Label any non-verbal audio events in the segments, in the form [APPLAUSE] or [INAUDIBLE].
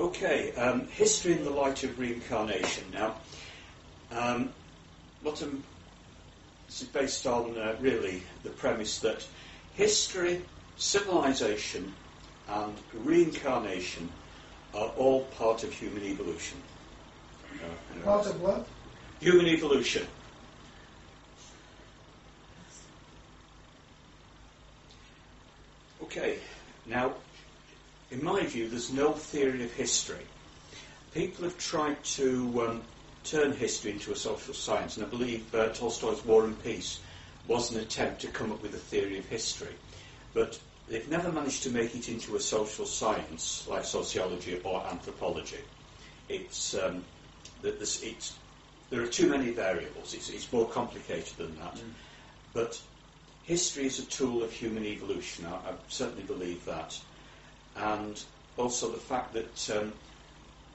Okay, um, history in the light of reincarnation. Now, um, what I'm, this is based on uh, really the premise that history, civilization, and reincarnation are all part of human evolution. Uh, part of what? Human evolution. Okay, now, in my view, there's no theory of history. People have tried to um, turn history into a social science, and I believe uh, Tolstoy's War and Peace was an attempt to come up with a theory of history. But they've never managed to make it into a social science like sociology or anthropology. It's, um, it's there are too many variables. It's, it's more complicated than that. Mm. But history is a tool of human evolution. I, I, certainly believe that. And also the fact that um,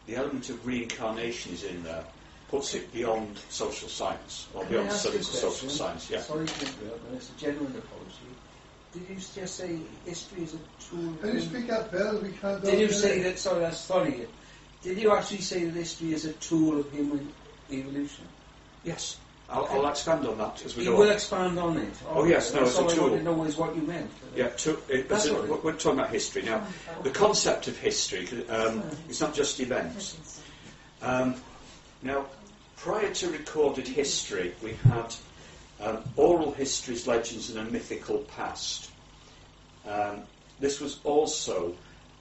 the element of reincarnation is in there puts it beyond social science or Can beyond studies of social science. Yeah. Sorry to interrupt, but it's a genuine apology. Did you just say history is a tool? Can you speak up, Bill? We can't. Did you say that? Sorry, that's sorry. Did you actually say that history is a tool of human evolution? Yes. I'll, I'll, expand on that as we you go. You will expand on it. Oh, oh yes, no, it's a tool. I know is what you meant. Yeah, to, it, That's a, we're talking about history now. The concept of history um, is not just events. Um, now, prior to recorded history, we had um, oral histories, legends, and a mythical past. Um, this was also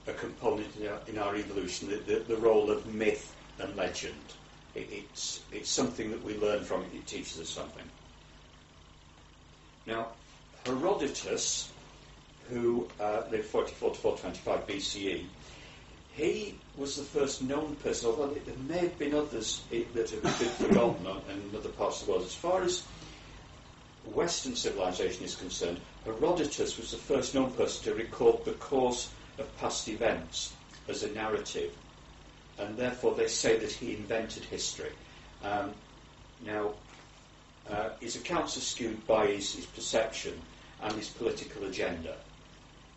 a component in our, in our evolution, the, the, the, role of myth and legend. It, it's, it's something that we learn from it, it teaches us something. Now, Herodotus, who uh, lived 44 to 425 BCE, he was the first known person, although there may have been others that have been forgotten in other parts of the world. As far as Western civilization is concerned, Herodotus was the first known person to record the course of past events as a narrative, and therefore they say that he invented history. Um, now, uh, his accounts are skewed by his, his perception and his political agenda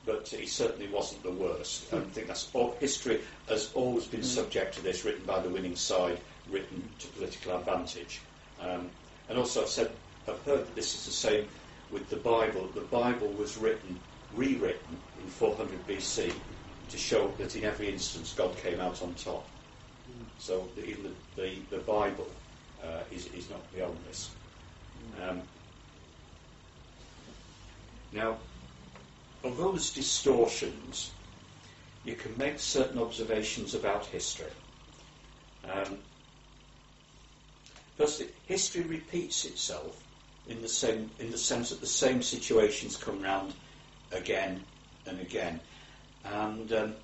but he certainly wasn't the worst. I think that's all, history has always been subject to this, written by the winning side, written to political advantage. Um, and also, I've said, I've heard that this is the same with the Bible. The Bible was written, rewritten in 400 BC to show that in every instance God came out on top. So the, even the, the, Bible uh, is, is not beyond this. Um, now, although there's distortions, you can make certain observations about history. Um, firstly, history repeats itself in the same in the sense that the same situations come round again and again. And um,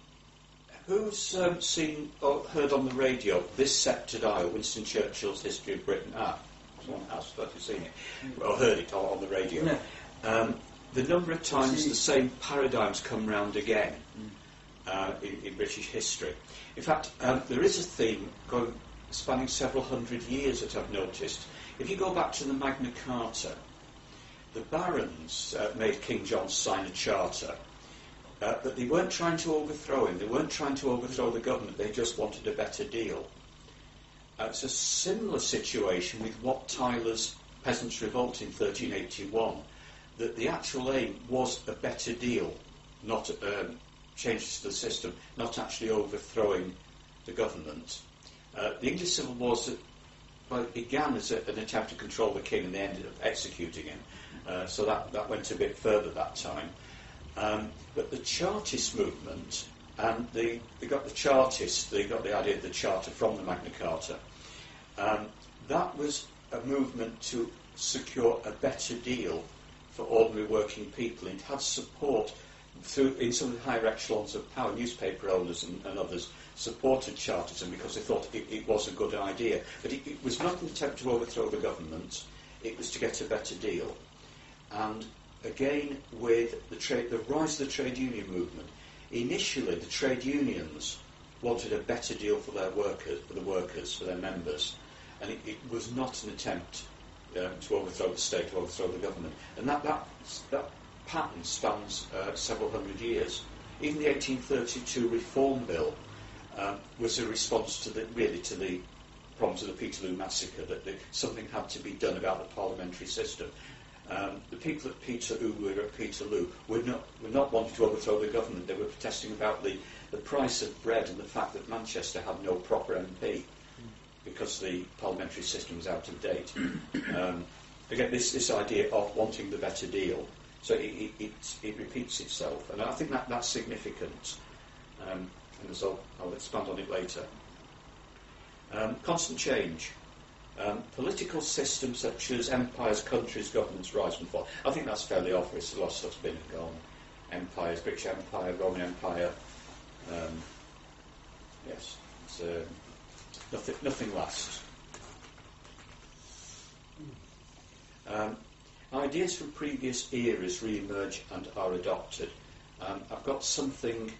who's um, seen or heard on the radio this sceptred isle, Winston Churchill's History of Britain? Ah, someone has, but you've seen it or heard it on, the radio. No. Um, the number of times the same paradigms come round again uh, in, in, British history. In fact, um, there is a theme going, spanning several hundred years that I've noticed. If you go back to the Magna Carta, the barons uh, made King John sign a charter, uh, but they weren't trying to overthrow him. They weren't trying to overthrow the government. They just wanted a better deal. Uh, it's a similar situation with Wat Tyler's Peasants' Revolt in 1381 that the actual aim was a better deal, not um, changes to the system, not actually overthrowing the government. Uh, the English Civil Wars well, began as a, an attempt to control the king and they ended up executing him. Uh, so that, that went a bit further that time. Um, but the Chartist movement, and they, they got the Chartists, they got the idea of the Charter from the Magna Carta. Um, that was a movement to secure a better deal for ordinary working people. It had support through, in some of the higher echelons of power, newspaper owners and, and others supported Chartism because they thought it, it was a good idea. But it, it, was not an attempt to overthrow the government, it was to get a better deal. And again, with the, the rise of the trade union movement, initially the trade unions wanted a better deal for their workers, for the workers, for their members, and it, it was not an attempt um, to overthrow the state, to overthrow the government. And that, that, that pattern spans uh, several hundred years. Even the 1832 Reform Bill um, was a response to the, really to the problems of the Peterloo massacre, that the, something had to be done about the parliamentary system. Um, the people at Peterloo were at Peterloo were not, were not wanting to overthrow the government. They were protesting about the, the price of bread and the fact that Manchester had no proper MP because the parliamentary system was out of date. [COUGHS] Um, again, this, this idea of wanting the better deal, so it, it, it, it repeats itself, and I think that, that's significant, um, and as I'll, I'll expand on it later. Um, constant change. Um, political systems such as empires, countries, governments rise and fall. I think that's fairly obvious. A lot of stuff's been and gone. Empires, British Empire, Roman Empire. Um, yes, uh, nothing, nothing lasts. Um, ideas from previous eras re-emerge and are adopted. Um, I've got something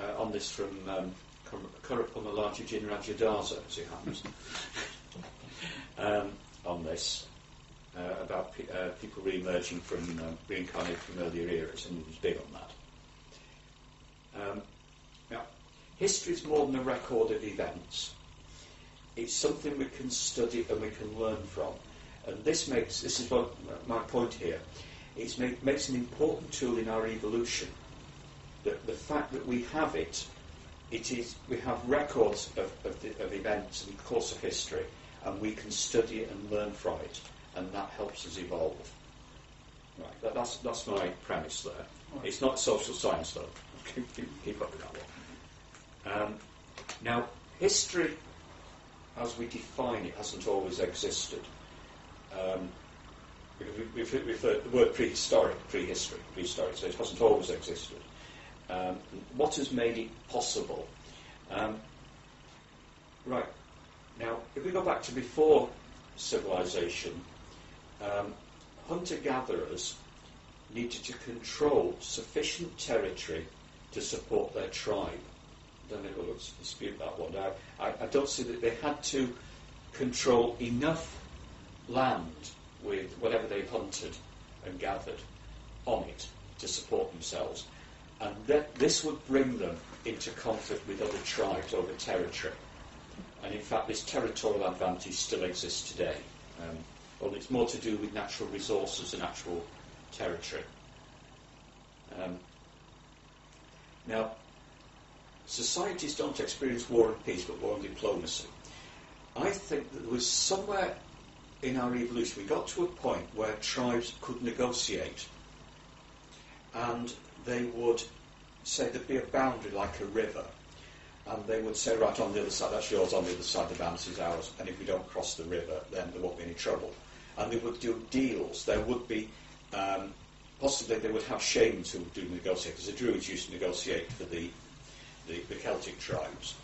uh, on this from um, Kurapuma Jinarajadasa, as it happens, [LAUGHS] um, on this, uh, about pe- uh, people re-emerging from, um, reincarnated from earlier eras, and he's big on that. Um, now, history is more than a record of events. It's something we can study and we can learn from. And this makes, this is what my point here, it make, makes an important tool in our evolution. The, the fact that we have it, it is, we have records of, of, the, of events and the course of history, and we can study it and learn from it, and that helps us evolve. Right, that, that's, that's my premise there. Right. It's not social science, though. [LAUGHS] keep, up with that one. Um, now, history, as we define it, hasn't always existed. Um, we've, we've heard the word prehistoric, prehistory, prehistoric, so it hasn't always existed. Um, what has made it possible? Um, right, now, if we go back to before civilization, um, hunter-gatherers needed to control sufficient territory to support their tribe. I don't who will dispute that one. I, I don't see that they had to control enough land with whatever they hunted and gathered on it to support themselves. And that this would bring them into conflict with other tribes over territory. And in fact, this territorial advantage still exists today. Um, well, it's more to do with natural resources and actual territory. Um, now, societies don't experience war and peace, but war and diplomacy. I think that there was somewhere in our evolution, we got to a point where tribes could negotiate and they would say there'd be a boundary like a river and they would say, right, on the other side, that's yours, on the other side, the balance is ours, and if we don't cross the river, then there won't be any trouble. And they would do deals. There would be, um, possibly they would have shamans who would do negotiate, because the Druids used to negotiate for the, the, the Celtic tribes.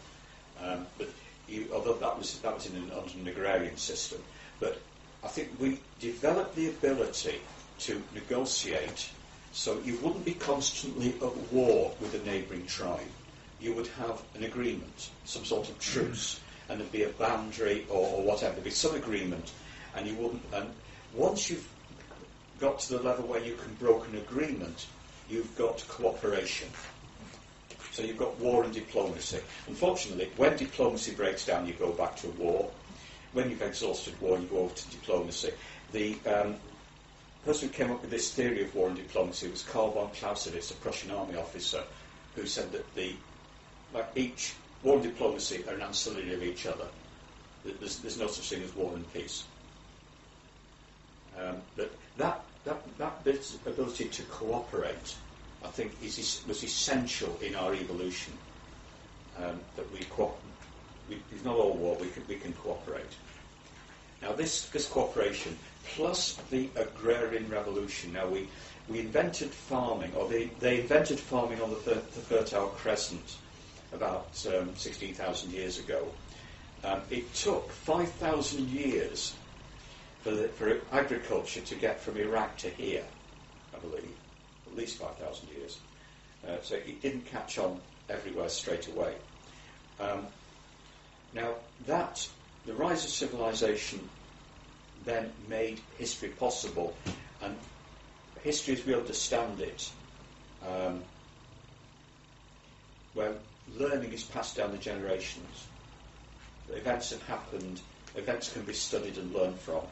Um, but you, although that was, that was in an, under an agrarian system. But I think we developed the ability to negotiate so you wouldn't be constantly at war with a neighbouring tribe. You would have an agreement, some sort of truce, and there'd be a boundary or, or whatever. There'd be some agreement, and you wouldn't. And once you've got to the level where you can broker an agreement, you've got cooperation. So you've got war and diplomacy. Unfortunately, when diplomacy breaks down, you go back to war. When you've exhausted war, you go over to diplomacy. The um, person who came up with this theory of war and diplomacy was Karl von Clausewitz, a Prussian army officer, who said that the like each war and diplomacy are an ancillary of each other. There's, there's no such thing as war and peace. Um, but that, that, that ability to cooperate, I think, is, was essential in our evolution. Um, that we, co- we, it's not all war, we can, we can cooperate. Now, this, this cooperation, plus the agrarian revolution, now we, we invented farming, or they, they invented farming on the, the Fertile Crescent about um, 16,000 years ago. Um, it took 5,000 years for, the, for agriculture to get from Iraq to here, I believe, at least 5,000 years. Uh, so it didn't catch on everywhere straight away. Um, now, that, the rise of civilization then made history possible, and history as we understand it, um, well, learning is passed down the generations. The events have happened, events can be studied and learned from,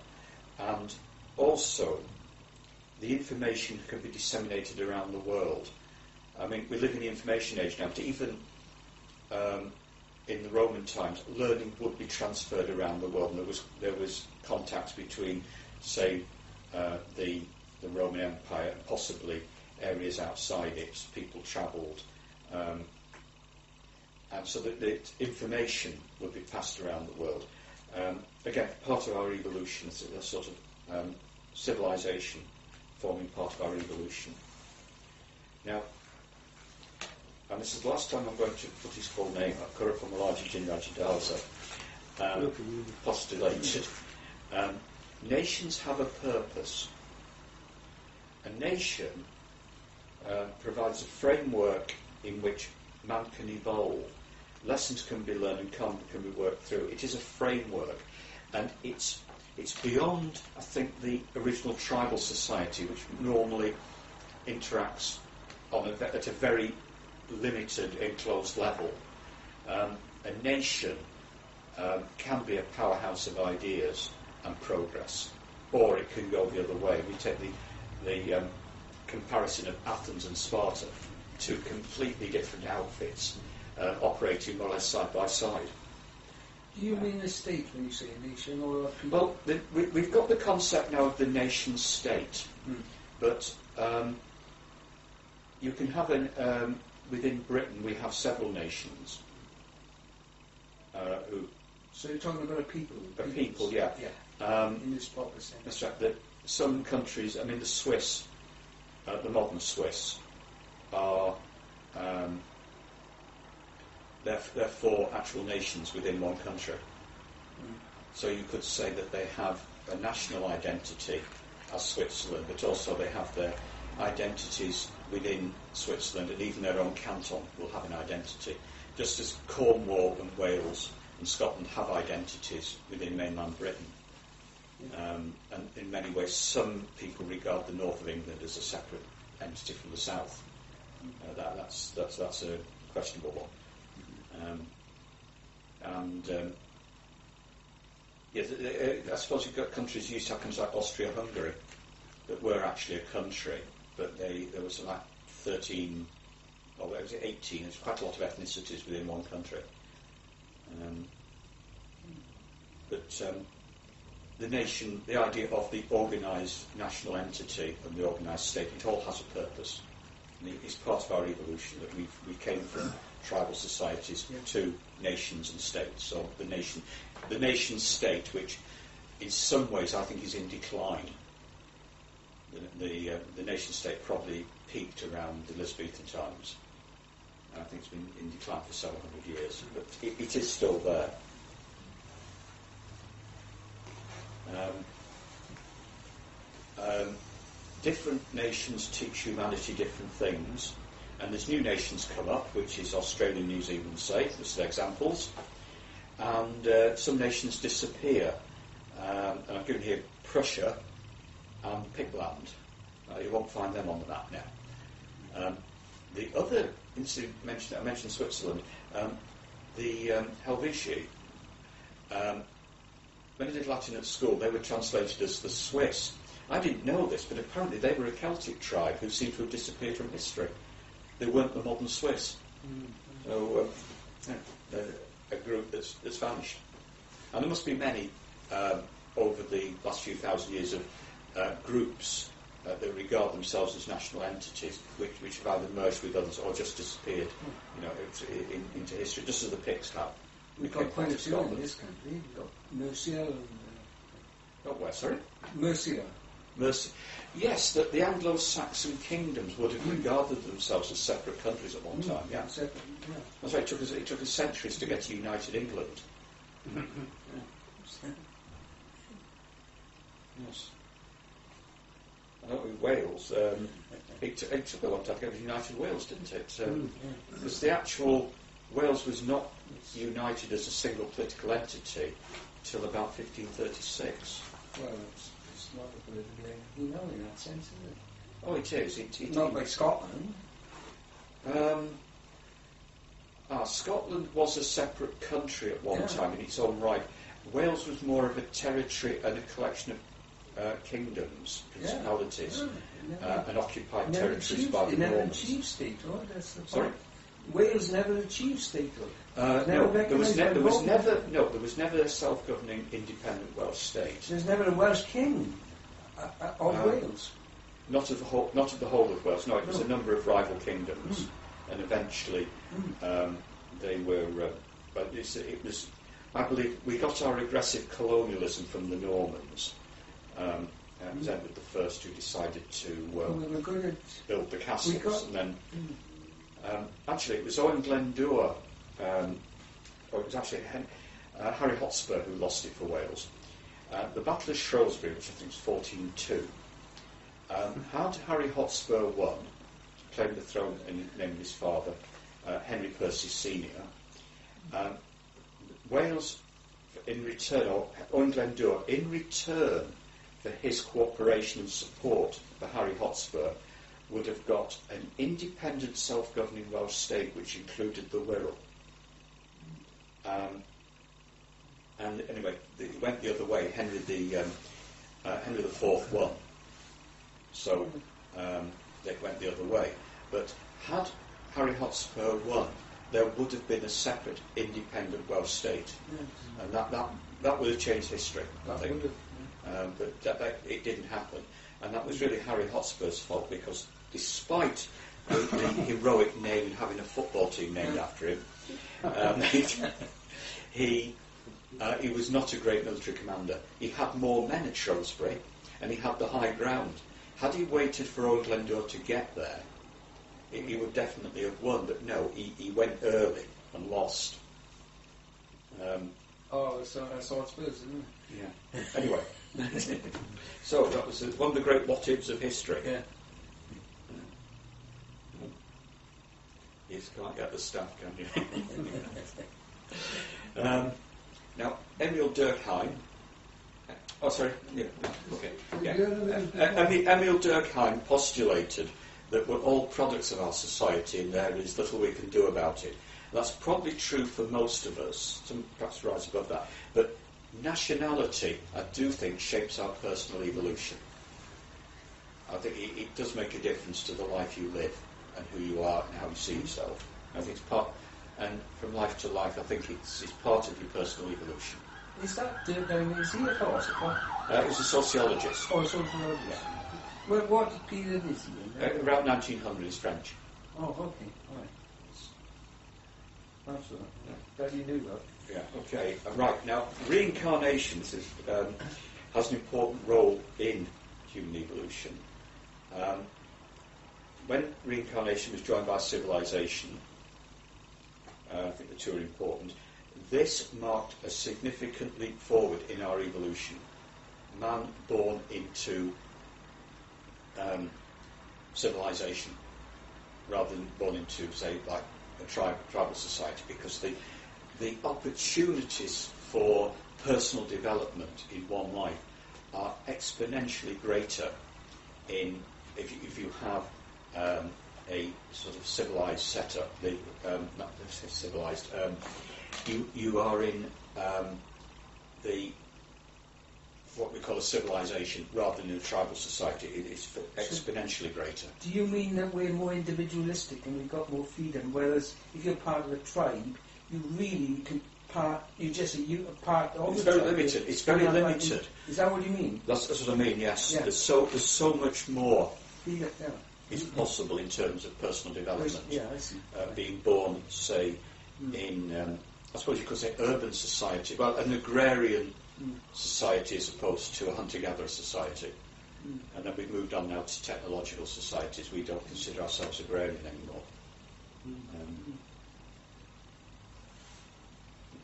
and also the information can be disseminated around the world. I mean, we live in the information age now, but even um, in the Roman times, learning would be transferred around the world, and there was there was contact between, say, uh, the the Roman Empire and possibly areas outside it. People travelled, um, and so that the information would be passed around the world. Um, again, part of our evolution, is a sort of um, civilization forming part of our evolution. Now, and this is the last time I'm going to put his full name up, Curuppumullage Jinarajadasa, um, postulated. Um, nations have a purpose. A nation uh, provides a framework in which man can evolve. Lessons can be learned and can, can be worked through. It is a framework, and it's it's beyond, I think, the original tribal society, which normally interacts on a, at a very limited, enclosed level. Um, a nation um, can be a powerhouse of ideas and progress, or it can go the other way. We take the, the um, comparison of Athens and Sparta, two completely different outfits uh, operating more or less side by side. Do you mean a state when you say a nation or? Well, the, we, we've got the concept now of the nation state, Hmm. but um, you can have an, um, within Britain, we have several nations uh, who, So you're talking about a people? a people, yeah. Yeah, Um, in this proper sense. that's right, that some countries, I mean, the Swiss, uh, the modern Swiss, are um, they're, they're four actual nations within one country. Mm. So you could say that they have a national identity as Switzerland, but also they have their identities within Switzerland, and even their own canton will have an identity. Just as Cornwall and Wales and Scotland have identities within mainland Britain. Um, and in many ways, some people regard the north of England as a separate entity from the south. Uh, that, that's, that's, that's a questionable one. Um, and um, yeah, uh, I suppose you've got countries used to have countries like Austria-Hungary that were actually a country, but they, there was like 13, or was it 18? There's quite a lot of ethnicities within one country. Um, but um, the nation, the idea of the organised national entity and the organised state, it all has a purpose. And it's part of our evolution that we we came from tribal societies Yeah. to nations and states. So the nation, the nation state, which in some ways I think is in decline. The the, uh, the nation state probably peaked around the Elizabethan times. And I think it's been in decline for several hundred years, but it, it is still there. Um, um, different nations teach humanity different things, and there's new nations come up, which is Australia, New Zealand, say, as examples, and uh, some nations disappear. Um, and I've given here Prussia and Pictland. Uh, you won't find them on the map now. Um, the other incident mentioned, I mentioned Switzerland, um, the um, Helvetii. Um, when I did Latin at school, they were translated as the Swiss. I didn't know this, but apparently they were a Celtic tribe who seemed to have disappeared from history. They weren't the modern Swiss. So, um, yeah, they're a group that's, that's vanished. And there must be many um, over the last few thousand years of uh, groups uh, that regard themselves as national entities, which, which have either merged with others or just disappeared, you know, into, in, into history, just as the Picts have. We've got quite a few in this country. We've got Mercia and Oh, where, sorry? uh, Mercia. Yes, that the Anglo-Saxon kingdoms would have regarded themselves as separate countries at one time. Yeah, Separate, yeah. that's why it took us, it took us centuries to get to united England. [LAUGHS] Yes. I know with Wales, um, it, it took a long time to get to united Wales, didn't it? Um, Mm, because the actual Wales was not united as a single political entity till about 1536. Well, it's, it's not a political entity now in that sense, is it? Oh, it is. It, it, Not by Scotland. Um, Ah, Scotland was a separate country at one Yeah. time in its own right. Wales was more of a territory and a collection of uh, kingdoms, principalities, Yeah, uh, and occupied territories achieved, by the never Normans. achieved statehood. That's the Sorry? Wales never achieved statehood. Uh, no, there was, ne- there was never no, there was never a self-governing independent Welsh state. There's never a Welsh king uh, uh, of Um, Wales. Not of the whole, not of the whole of Wales. No, it was No. a number of rival kingdoms, and eventually um, they were. Uh, but it's, it was, I believe, we got our aggressive colonialism from the Normans. Um, and it was Edward the First who decided to uh, we were good at. build the castles, and then Mm. um, actually it was Owen Glendower, um, or it was actually uh, Harry Hotspur who lost it for Wales. Uh, the Battle of Shrewsbury, which I think is 14-2, um, had Harry Hotspur won, claimed the throne and the name his father, uh, Henry Percy Senior, um, Wales, in return, or Glendower, in return for his cooperation and support for Harry Hotspur, would have got an independent self-governing Welsh state which included the Wirral. Um, and anyway, it went the other way. Henry the um, uh, Henry the Fourth won, so um, they went the other way. But had Harry Hotspur won, there would have been a separate, independent Welsh state, Yeah. and that that, that would have changed history. I That think. would have- Um, but that, that, it didn't happen. And that was really Harry Hotspur's fault because despite the, the heroic name and having a football team named after him, um, [LAUGHS] he, uh, he was not a great military commander. He had more men at Shrewsbury and he had the high ground. Had he waited for Owen Glendower to get there, he, he would definitely have won. But no, he, he went early and lost. Um, Oh, so that's all it is, isn't yeah. Anyway, [LAUGHS] so that was uh, one of the great what ifs of history. it? Can't get the stuff, can [LAUGHS] you? um, now, Emil Durkheim. Oh, sorry. Yeah. Okay. Yeah. Uh, Emil, Emil Durkheim postulated that we're all products of our society and there is little we can do about it. That's probably true for most of us, some perhaps rise above that. But nationality, I do think, shapes our personal evolution. I think it, it does make a difference to the life you live and who you are and how you see yourself. I think it's part, and from life to life, I think it's, it's part of your personal evolution. Is that Durkheim? Is he a philosopher? Uh, was a sociologist. Or something like that? Well, what period is he in? Uh, around 1900, he's French. Oh, okay. All right. That's right. Glad you knew that. Yeah, okay. Uh, right, now, reincarnation is, um, has an important role in human evolution. Um, when reincarnation was joined by civilization, uh, I think the two are important, this marked a significant leap forward in our evolution. Man born into um, civilization rather than born into, say, like a tribe, tribal society, because the the opportunities for personal development in one life are exponentially greater in if you, if you have um, a sort of civilized setup. The um, not civilized. Um, you you are in um, the what we call a civilization rather than a tribal society. It is exponentially greater. Do you mean that we're more individualistic and we've got more freedom? Whereas if you're part of a tribe, you really can part. You're just you are part of It's the very tribe. limited. It's very limited. Is that what you mean? That's, that's what I mean. Yes, Yeah. there's so there's so much more yeah. Is possible in terms of personal development. Yeah. Uh, being born, say, in um, I suppose you could say urban society, well, an agrarian Mm. society as opposed to a hunter-gatherer society. Mm. And then we've moved on now to technological societies. We don't consider ourselves agrarian anymore. Um,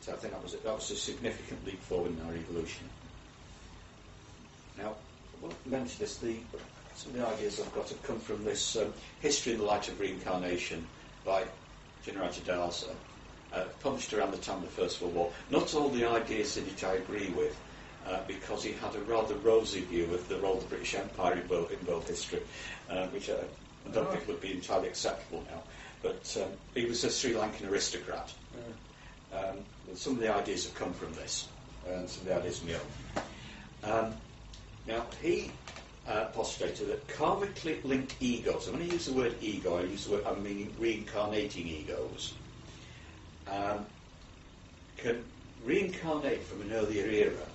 so I think that was a, that was a significant leap forward in our evolution. Now, I want to mention this. The, some of the ideas I've got have come from this um, History in the Light of Reincarnation by Jinarajadasa, uh, published around the time of the First World War. Not all the ideas in it I agree with, uh, because he had a rather rosy view of the role of the British Empire in world, in world history, uh, which I, don't think would be entirely acceptable now. but um, he was a Sri Lankan aristocrat. Um, some of the ideas have come from this, and some of the ideas my own. Um, now, he uh, postulated that karmically linked egos, and when I use the word ego, I use the word, I'm meaning reincarnating egos, um, can reincarnate from an earlier era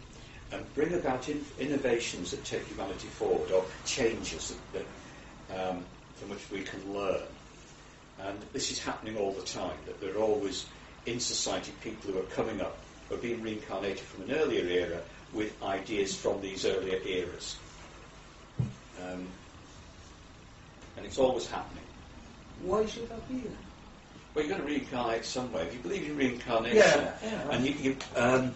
and bring about in- innovations that take humanity forward, or changes that, that, um, from which we can learn. And this is happening all the time, that there are always in society people who are coming up, who are being reincarnated from an earlier era with ideas from these earlier eras. Um, and it's always happening. Why should that be then? Well, you're going to reincarnate somewhere. If you believe in reincarnation, Yeah, yeah. and you, you um,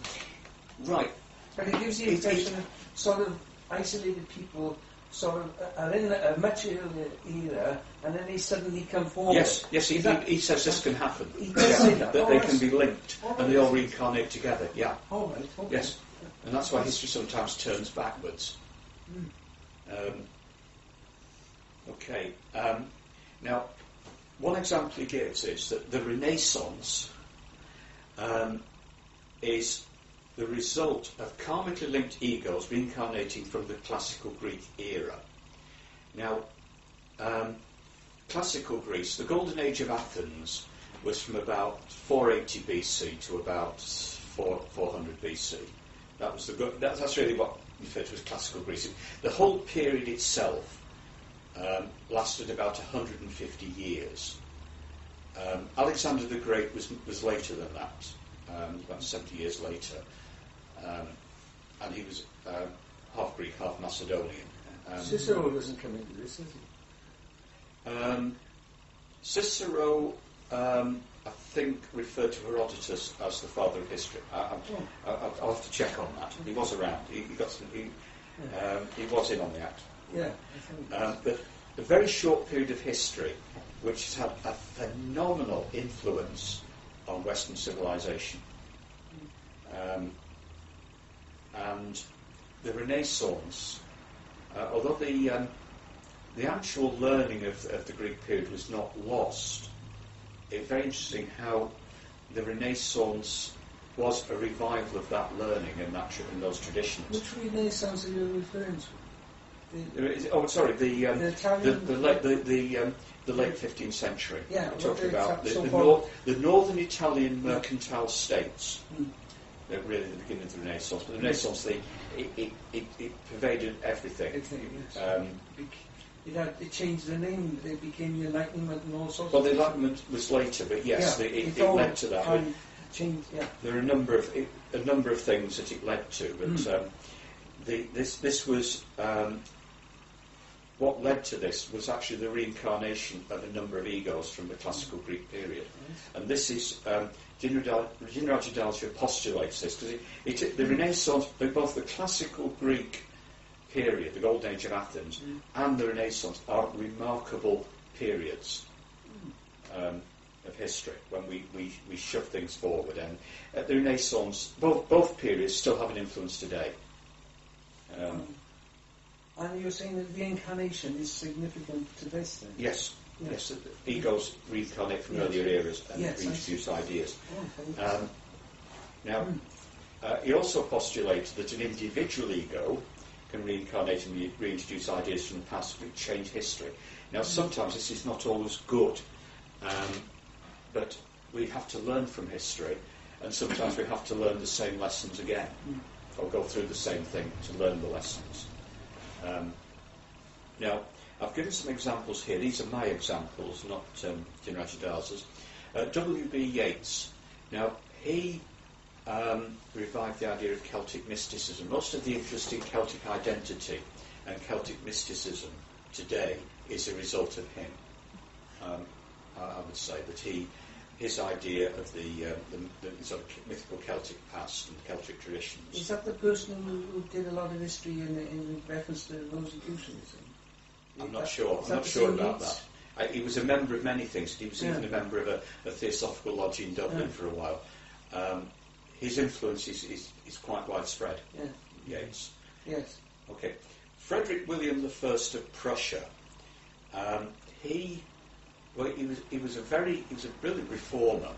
right, And it gives the impression of sort of isolated people sort of uh, are in a much earlier era and then they suddenly come forward. yes, yes, he, that- he, he says this can happen. He does say that. that Oh, they that's- can be linked, Oh, and they all reincarnate together. Yeah, All right. Okay. yes, and that's why history sometimes turns backwards. Hmm. Um, okay. Um, now, one example he gives is that the Renaissance um, is the result of karmically linked egos reincarnating from the classical Greek era. Now, um, classical Greece, the golden age of Athens, was from about 480 BC to about 4, 400 BC. That was the that, that's really what referred to as classical Greece. The whole period itself um, lasted about 150 years. Um, Alexander the Great was, was later than that, um, about 70 years later, um, and he was uh, half Greek, half Macedonian. Um, Cicero doesn't come into this, does he? um, Cicero, um, I think, referred to Herodotus as the father of history. I, I, Oh. I, I'll have to check on that. He was around. He, he got some, he, um, he was in on the act. Yeah. Um, but a very short period of history which has had a phenomenal influence on Western civilization. Um, and the Renaissance, uh, although the, um, the actual learning of, of the Greek period was not lost, it's very interesting how the Renaissance was a revival of that learning and, that, and those traditions. Which Renaissance are you referring to? The, Oh, sorry, the um, the the, Italian. the, late, the, the, um, the late 15th century. Yeah, We're talking about the, so the, nor- the northern Italian mercantile states. Hmm. They're really the beginning of the Renaissance. But the Renaissance, they, it, it, it, it pervaded everything. Everything, yes. Um, It, had, it changed the name. They became the Enlightenment and all sorts well, the Enlightenment was later, but yes, yeah, the, it, it led to that. changed, yeah. There are a number of it, a number of things that it led to, but Mm. um, the, this this was um, what led to this was actually the reincarnation of a number of egos from the classical Greek period, and this is um, Jinarajadasa postulates this because the Renaissance, both the classical Greek period, the Golden Age of Athens, Mm. and the Renaissance are remarkable periods um, of history when we, we, we shove things forward. And at the Renaissance, both, both periods still have an influence today. Um, And you're saying that reincarnation is significant to this then? yes, yes, the egos reincarnate from Yes. earlier eras and Yes, reintroduce ideas. Oh. Um, now, Mm. uh, he also postulated that an individual ego can reincarnate and re- reintroduce ideas from the past which change history. Now, sometimes this is not always good, um, but we have to learn from history, and sometimes we have to learn the same lessons again, Mm. or go through the same thing to learn the lessons. Um, now, I've given some examples here. These are my examples, not um, Jinarajadasa's. Uh, W.B. Yeats. Now, he um, revived the idea of Celtic mysticism. Most of the interest in Celtic identity and Celtic mysticism today is a result of him. Um, I, I would say that he, his idea of the, uh, the, the sort of mythical Celtic past and Celtic traditions. Is that the person who, who did a lot of history in, in reference to Rosicrucianism? I'm not that- sure. I'm not sure about that. I, he was a member of many things. He was Yeah. even a member of a, a Theosophical Lodge in Dublin Yeah. for a while. Um, his influence is, is, is quite widespread, Yeah. Yeats. Yes. Okay. Frederick William I of Prussia, um, he Well, he was, he was a very, he was a brilliant reformer,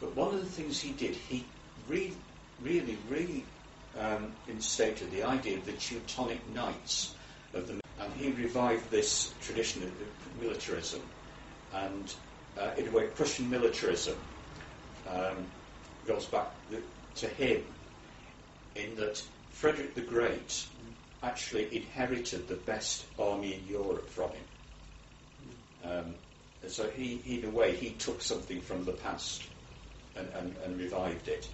but one of the things he did, he re, really, really um, instated the idea of the Teutonic Knights, of the, and he revived this tradition of militarism, and uh, in a way, Prussian militarism um, goes back the, to him, in that Frederick the Great actually inherited the best army in Europe from him. Um, so he, in a way, he took something from the past and, and, and revived it.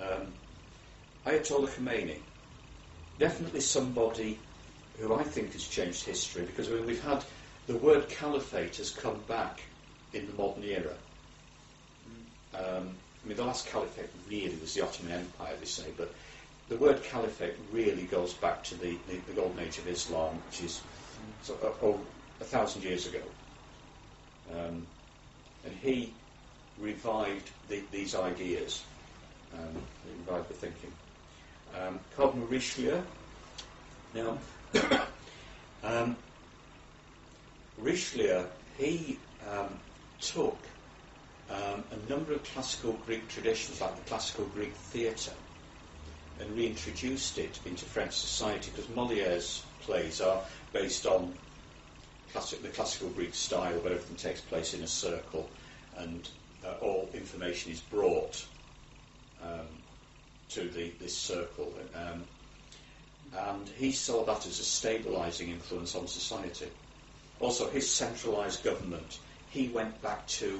Um, Ayatollah Khomeini, definitely somebody who I think has changed history because mean, we've had the word caliphate has come back in the modern era. Um, I mean, the last caliphate really was the Ottoman Empire, they say, but the word caliphate really goes back to the, the, the golden age of Islam, which is so, uh, oh, a thousand years ago. Um, and he revived the, these ideas, um, revived the thinking. Um, Cardinal Richelieu. Now, [COUGHS] um, Richelieu, he um, took um, a number of classical Greek traditions, like the classical Greek theatre, and reintroduced it into French society because Moliere's plays are based on classic, the classical Greek style where everything takes place in a circle and uh, all information is brought um, to the, this circle. Um, and he saw that as a stabilising influence on society. Also, his centralised government, he went back to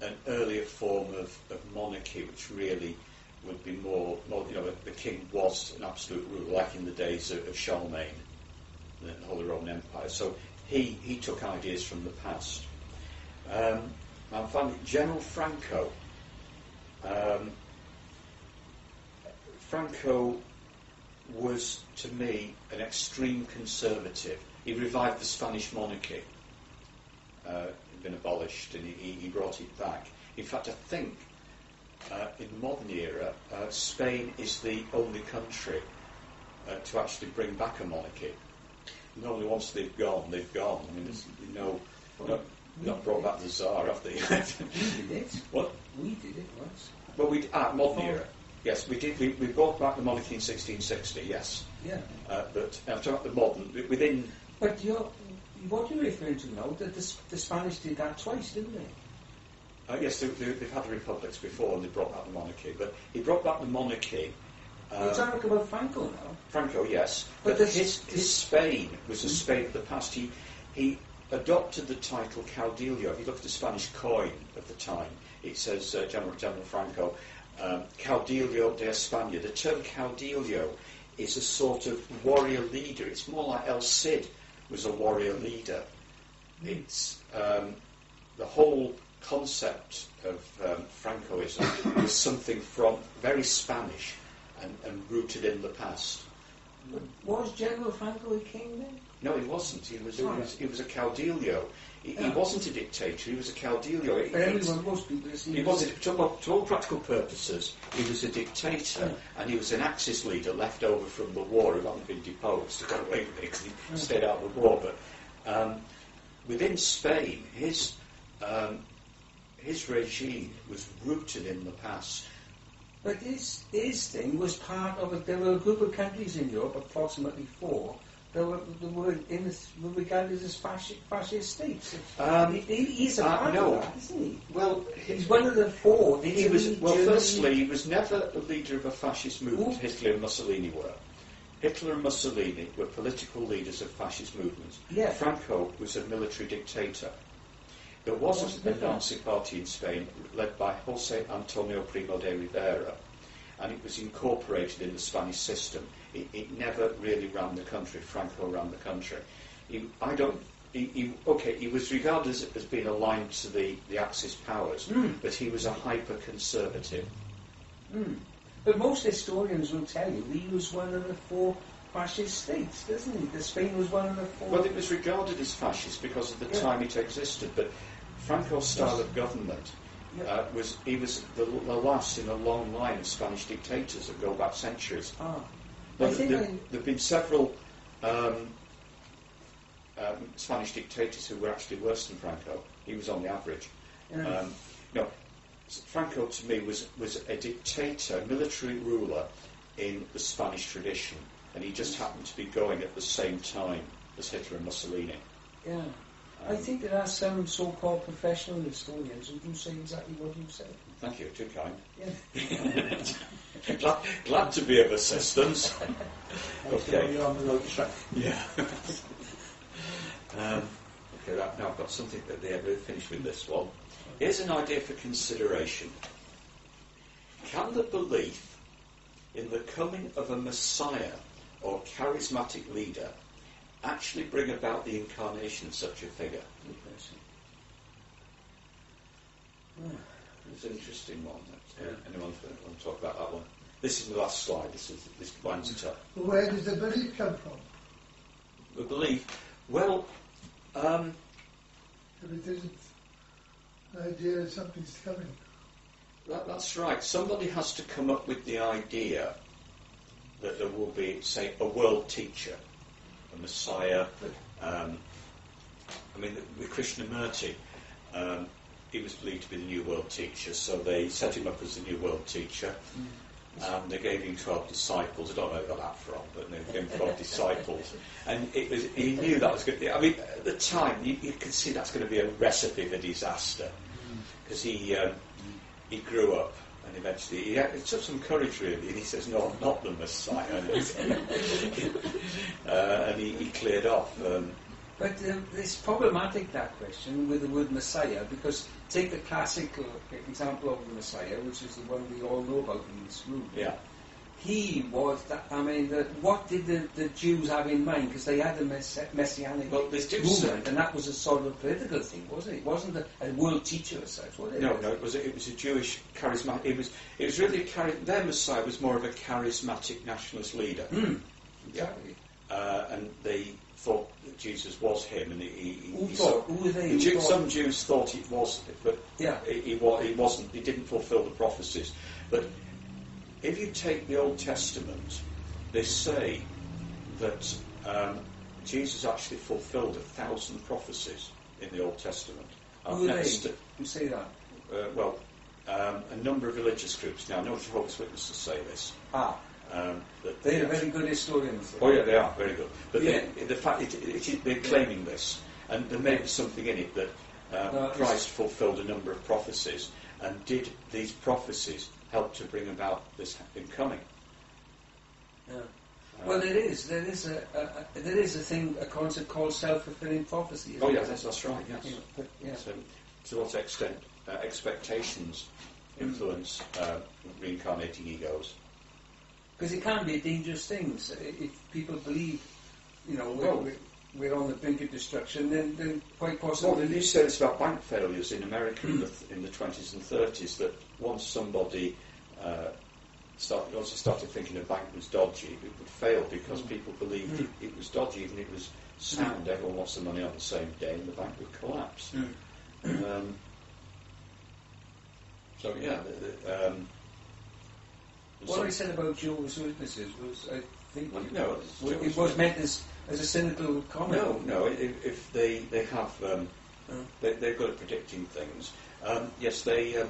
an earlier form of, of monarchy, which really would be more, more you know, the king was an absolute ruler, like in the days of, of Charlemagne, the Holy Roman Empire. So he, he took ideas from the past. Um, and finally, General Franco. Um, Franco was, to me, an extreme conservative. He revived the Spanish monarchy. Uh, it had been abolished, and he, he brought it back. In fact, I think uh, in the modern era, uh, Spain is the only country uh, to actually bring back a monarchy. Normally, once they've gone, they've gone. I mean, there's no, not, not brought back the Tsar, have they? We did it. what? We did it once. Well, we ah, modern era. Yes, we did. We, we brought back the monarchy in 1660. Yes, Yeah. uh, but I'm talking about the modern. Within But you're, what you're referring to now, that the, the Spanish did that twice, didn't they? Uh, yes, they, they, they've had the republics before and they brought back the monarchy. But he brought back the monarchy. You're talking about Franco now. Franco, yes. But But, this- his, his Spain was a Spain of the past. He, he adopted the title Caudillo. If you look at the Spanish coin of the time, it says uh, General, General Franco, um, Caudillo de España. The term Caudillo is a sort of warrior leader. It's more like El Cid was a warrior leader. It's um, the whole concept of um, Francoism was something from very Spanish and, and rooted in the past. Was General Franco a king then? No, he wasn't. He was, he was, he was a caudillo. He, he wasn't a dictator. He was a caudillo. He- But everyone, most people assume he was, a, to, all- to all practical purposes, he was a dictator, and he was an Axis leader left over from the war who hadn't been deposed. He got away with it because he Mm. stayed out of the war. But um, within Spain, his um, his regime was rooted in the past. But his, his thing was part of it. There were a group of countries in Europe, approximately four, that were, that were, in this, were regarded as fascist, fascist states. Um, he, he- he's a uh, part no. of that, isn't he? Well, He's one of the four. He was well. Germany- Firstly, he was never a leader of a fascist movement. Ooh. Hitler and Mussolini were. Hitler and Mussolini were political leaders of fascist movements. Yeah. Franco was a military dictator. There wasn't a the? Nazi party in Spain led by José Antonio Primo de Rivera, and it was incorporated in the Spanish system. It, it never really ran the country. Franco ran the country. He, I don't. He, he, okay, he was regarded as, as being aligned to the, the Axis powers, Mm. but he was a hyper-conservative. Hmm. But most historians will tell you he was one of the four fascist states, doesn't he? That Spain was one of the four. Well, it was regarded as fascist because of the Yeah. time it existed, but Franco's style of government uh, was he was the, the last in a long line of Spanish dictators that go back centuries. ah. Well, I think there, have been several um, um, Spanish dictators who were actually worse than Franco. he was on the average. Yeah. Um, no, Franco to me was, was a dictator, military ruler in the Spanish tradition, and he just happened to be going at the same time as Hitler and Mussolini. yeah. I think there are some so-called professional historians who do say exactly what you've said. Thank you, too kind. Yeah. [LAUGHS] glad, glad to be of assistance. [LAUGHS] Okay. You're on the right track. Yeah. [LAUGHS] um, okay, that, now I've got something that they ever finished with this one. Here's an idea for consideration. Can the belief in the coming of a Messiah or charismatic leader actually bring about the incarnation of such a figure? Good question. It's an interesting one. Uh, anyone want to talk about that one? This is the last slide. This is this winds it up. Where does the belief come from? The belief. Well, um, If it isn't an idea that something's coming. That, that's right. Somebody has to come up with the idea that there will be, say, a world teacher, a Messiah. Um, I mean, with Krishnamurti, um, he was believed to be the new world teacher, so they set him up as the new world teacher. And they gave him 12 disciples. I don't know where they got that from, but they gave him 12 [LAUGHS] disciples. And it was, he knew that was going to I mean, at the time, you, you could see that's going to be a recipe for disaster. Because he, um, he grew up and eventually he had, it took some courage really and he says no I'm not the Messiah [LAUGHS] uh, and he, he cleared off um, But um, it's problematic that question with the word Messiah because take the classical example of the Messiah, which is the one we all know about in this room. yeah He was that. I mean, the, what did the, the Jews have in mind? Because they had a mess, messianic Well, movement, and that was a sort of political thing, wasn't it? It wasn't a, a world teacher as such, was it? no no it was a, it was a Jewish charismatic it was it was really a their Messiah was more of a charismatic nationalist leader Mm, Yeah. uh, and they thought that Jesus was him and he, he, Who he thought? Who were they? the Who Jew, some Jews thought it was but Yeah. he, he, wa- he wasn't he didn't fulfill the prophecies but if you take the Old Testament they say that um, Jesus actually fulfilled a thousand prophecies in the Old Testament I've Who they? st- Who say that? uh, well um, a number of religious groups now no Jehovah's Witnesses say this Ah, um, that they're yeah. very good historians. Oh yeah, they are very good. But Yeah. the, the fact it, it, it, they're claiming this, and there may be something in it that um, No, Christ fulfilled a number of prophecies, and did these prophecies help to bring about this incoming? Yeah. Well, there is. There is a, a, a there is a thing, a concept called self-fulfilling prophecy. oh yeah, that's, that's right. Yes. You know, but, yeah. So, to what extent uh, expectations influence uh, reincarnating egos? Because it can be a dangerous thing. So if people believe, you know, Well- we're, on the brink of destruction, then, then quite possibly. Well, you say this about bank failures in America in the, in the 20s and 30s, that once somebody uh, once they started thinking a bank was dodgy, it would fail because people believed it, it was dodgy, even if it was sound. Everyone wants the money on the same day, and the bank would collapse. Mm. Um, so yeah, the, the, um, What I said about Jehovah's Witnesses was, I think, Well, you know, it was meant as, as a cynical comment. No, no. If, if they they have um, Oh. they, they're good at predicting things. Um, yes, they um,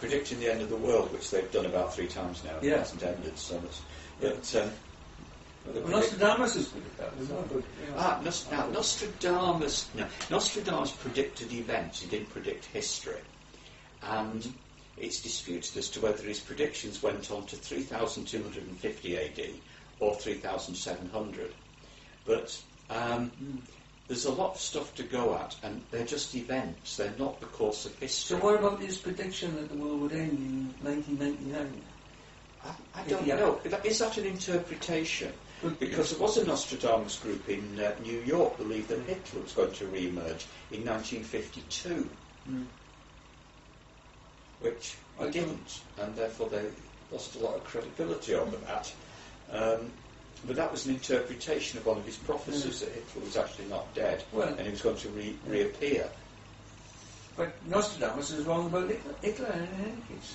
predicting the end of the world, which they've done about three times now. Yeah. It hasn't ended, so but. Um, Well, Nostradamus is good at that as well. But. Ah, Nos- now, Nostradamus. No, Nostradamus predicted events. He didn't predict history, and it's disputed as to whether his predictions went on to 3,250 AD or 3,700. But um, there's a lot of stuff to go at, and they're just events. They're not the course of history. So what about his prediction that the world would end in 1999? I, I don't Yeah. know. Is that- an interpretation? Because there was a Nostradamus group in uh, New York believed that Hitler was going to re-emerge in 1952, Mm. which I he didn't, and therefore they lost a lot of credibility over that. Um, but that was an interpretation of one of his prophecies that Hitler was actually not dead Well- and he was going to re- reappear. But Nostradamus is wrong about Hitler, Hitler in any case.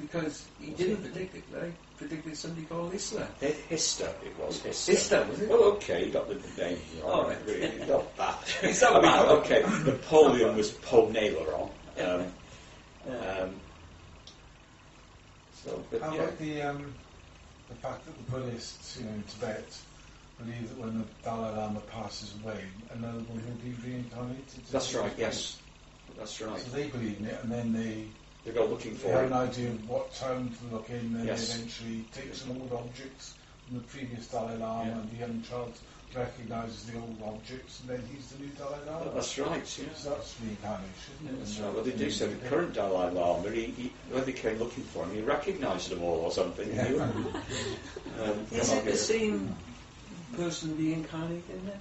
because he didn't predict it. he Predicted somebody called Isla. Hi- Hister, it was Hister. Hister, was it? Well, okay, you got the name Oh, wrong, right. really, not bad. [LAUGHS] It's not I mean, bad. okay, Napoleon was Poneleron. Um, Uh, um, so, but How yeah, about the um, the fact that the Buddhists, you know, in Tibet, believe that when the Dalai Lama passes away, another one will be reincarnated? that's right, yes. That's right. So they believe in it, and then they, They go looking for. they have it. an idea of what town to look in, and Yes. they eventually take some old objects from the previous Dalai Lama, Yeah. and the young child recognises the old objects, and then he's the new Dalai Lama. That's right, yes. So that's reincarnation, isn't it? That's right. Well, they do say the current Dalai Lama, he, he, when they came looking for him, he recognised them all or something. Yeah. Um, [LAUGHS] is it the same person reincarnated in there?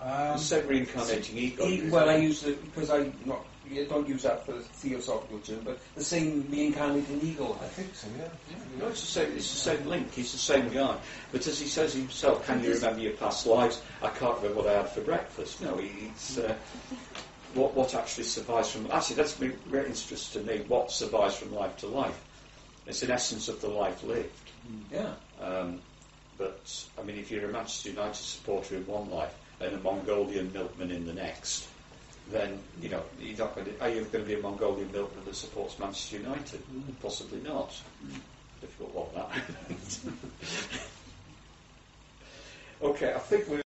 Um, The same reincarnating ego. He, well, I use it because I'm not you don't use that for the theosophical term, but the same reincarnating ego. I think so, yeah. No, it's the same. It's the same link. He's the same guy. But as he says himself, can you remember your past lives? I can't remember what I had for breakfast. No, it's uh, what what actually survives from. Actually, that's been very interesting to me. What survives from life to life? It's an essence of the life lived. Yeah. Um, but I mean, if you're a Manchester United supporter in one life and a Mongolian milkman in the next, then you know you're not going to, are you going to be a Mongolian milkman that supports Manchester United? Mm. Possibly not. Mm. Difficult one that. [LAUGHS] okay, I think we're